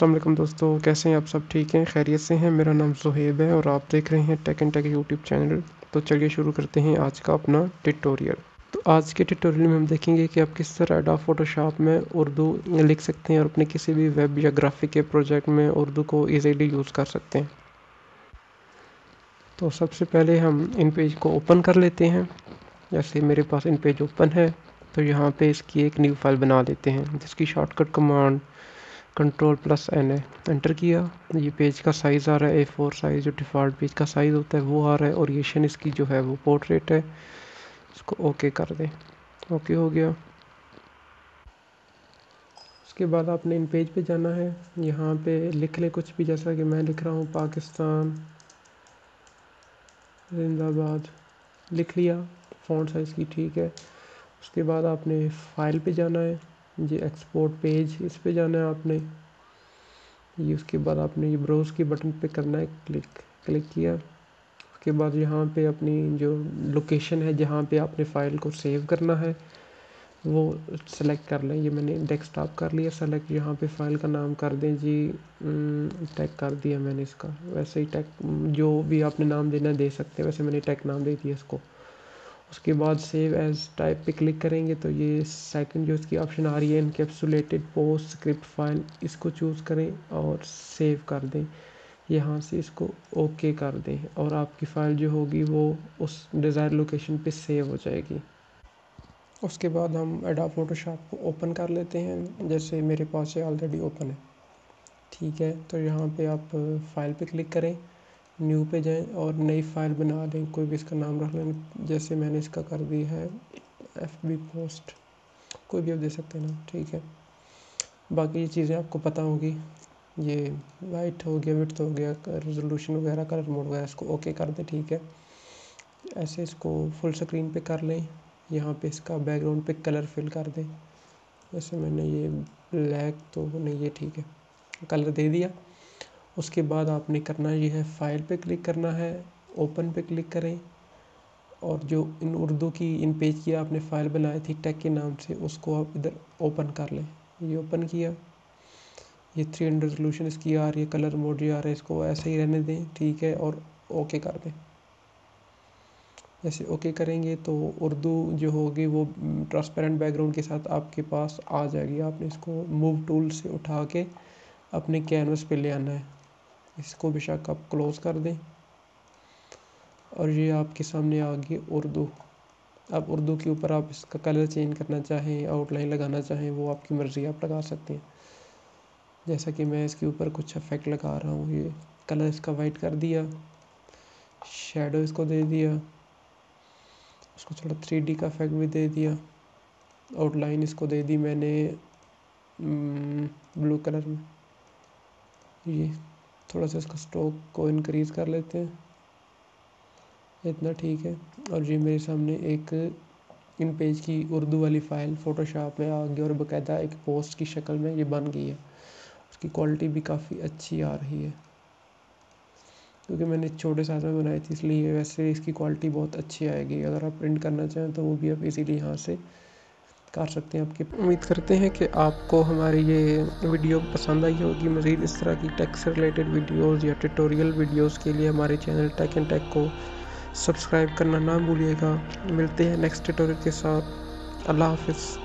वालेकुम दोस्तों, कैसे हैं आप सब? ठीक हैं? खैरियत से हैं? मेरा नाम सुहेब है और आप देख रहे हैं tech and tech YouTube channel तो चलिए शुरू करते हैं आज का अपना ट्यूटोरियल तो आज के ट्यूटोरियल में हम देखेंगे कि आप किस तरह एडा फोटोशॉप में उर्दू लिख सकते हैं और अपने किसी भी वेब या ग्राफिक के प्रोजेक्ट में उर्दू को ईजीली यूज़ कर सकते हैं। तो सबसे पहले हम इन पेज को ओपन कर लेते हैं। जैसे मेरे पास इन पेज ओपन है तो यहाँ पे इसकी एक न्यू फ़ाइल बना लेते हैं, जिसकी shortcut command control plus N है। एंटर किया। ये पेज का साइज़ आ रहा है ए फोर साइज़ जो डिफ़ॉल्ट पेज का साइज़ होता है, वो आ रहा है ओरिएशन इसकी जो है, वो पोर्ट्रेट है। इसको ओके कर दें। ओके हो गया। उसके बाद आपने इन पेज पे जाना है। यहाँ पे लिख ले कुछ भी, जैसा कि मैं लिख रहा हूँ, पाकिस्तान, जिंदाबाद। लिख लिया। फ़ॉन्ट साइज़ की ठीक है। उसके बाद आपने फ़ाइल पे जाना है। ये एक्सपोर्ट पेज इस पे जाना है आपने। ये उसके बाद आपने ये ब्राउज़ के बटन पे करना है क्लिक क्लिक किया। उसके बाद यहाँ पे अपनी जो लोकेशन है, जहाँ पे आपने फ़ाइल को सेव करना है, वो सेलेक्ट कर लें। ये मैंने डेस्कटॉप कर लिया सेलेक्ट यहाँ पे फ़ाइल का नाम कर दें जी। टैग कर दिया मैंने इसका। वैसे ही टैग जो भी आपने नाम देना दे सकते हैं। वैसे मैंने टैग नाम दे दिया इसको। उसके बाद सेव एज टाइप पे क्लिक करेंगे तो ये सेकंड जो इसकी ऑप्शन आ रही है इनकेप्सुलेटेड पोस्ट स्क्रिप्ट फ़ाइल इसको चूज़ करें और सेव कर दें। यहाँ से इसको ओके कर दें और आपकी फ़ाइल जो होगी वो उस डिज़ायर लोकेशन पे सेव हो जाएगी। उसके बाद हम एडा फोटोशॉप को ओपन कर लेते हैं, जैसे मेरे पास ये ऑलरेडी ओपन है। ठीक है तो यहाँ पे आप फ़ाइल पे क्लिक करें। न्यू पे जाएँ और नई फ़ाइल बना लें कोई भी इसका नाम रख लें। जैसे मैंने इसका कर दिया है एफ़ बी पोस्ट कोई भी आप दे सकते हैं ना, ठीक है। बाकी ये चीज़ें आपको पता होगी। ये वाइट हो गया विथ हो गया रेजोल्यूशन वगैरह कलर मोड वगैरह, इसको ओके कर दें, ठीक है। ऐसे इसको फुल स्क्रीन पे कर लें। यहाँ पे इसका बैकग्राउंड पे कलर फिल कर दें। जैसे मैंने ये ब्लैक तो नहीं, ये ठीक है। कलर दे दिया। उसके बाद आपने करना ये है फ़ाइल पे क्लिक करना है ओपन पे क्लिक करें। और जो इन उर्दू की, इन पेज की आपने फ़ाइल बनाई थी टैग के नाम से, उसको आप इधर ओपन कर लें। ये ओपन किया। ये थ्री हंड्रेड रेजोल्यूशन इसकी आ रही है कलर मोड ये आ रहा है, इसको ऐसे ही रहने दें, ठीक है, और ओके कर दें। जैसे ओके करेंगे तो उर्दू जो होगी वो ट्रांसपेरेंट बैकग्राउंड के साथ आपके पास आ जाएगी। आपने इसको मूव टूल से उठा के अपने कैनवस पे ले आना है। इसको बेशक आप क्लोज़ कर दें। और ये आपके सामने आ गई उर्दू। अब उर्दू के ऊपर आप इसका कलर चेंज करना चाहें आउटलाइन लगाना चाहें, वो आपकी मर्ज़ी आप लगा सकते हैं। जैसा कि मैं इसके ऊपर कुछ इफ़ेक्ट लगा रहा हूँ, ये कलर इसका वाइट कर दिया। शेडो इसको दे दिया। उसको थोड़ा थ्री डी का इफ़ेक्ट भी दे दिया। आउटलाइन इसको दे दी मैंने ब्लू कलर में। ये थोड़ा सा इसका स्टॉक को इनक्रीज़ कर लेते हैं। इतना ठीक है। और ये मेरे सामने एक इन पेज की उर्दू वाली फ़ाइल फ़ोटोशॉप में आ गई और बाकायदा एक पोस्ट की शक्ल में ये बन गई है। उसकी क्वालिटी भी काफ़ी अच्छी आ रही है। क्योंकि मैंने छोटे साइज़ में बनाई थी, इसलिए वैसे इसकी क्वालिटी बहुत अच्छी आएगी। अगर आप प्रिंट करना चाहें तो वो भी आप इजीली यहाँ से कर सकते हैं। आपकी उम्मीद करते हैं कि आपको हमारी ये वीडियो पसंद आई होगी। मज़ीद इस तरह की टेक से रिलेटेड वीडियोज़ या ट्यूटोरियल वीडियोज़ के लिए हमारे चैनल टेक एंड टेक को सब्सक्राइब करना ना भूलिएगा। मिलते हैं नेक्स्ट ट्यूटोरियल के साथ। अल्लाह हाफिज़।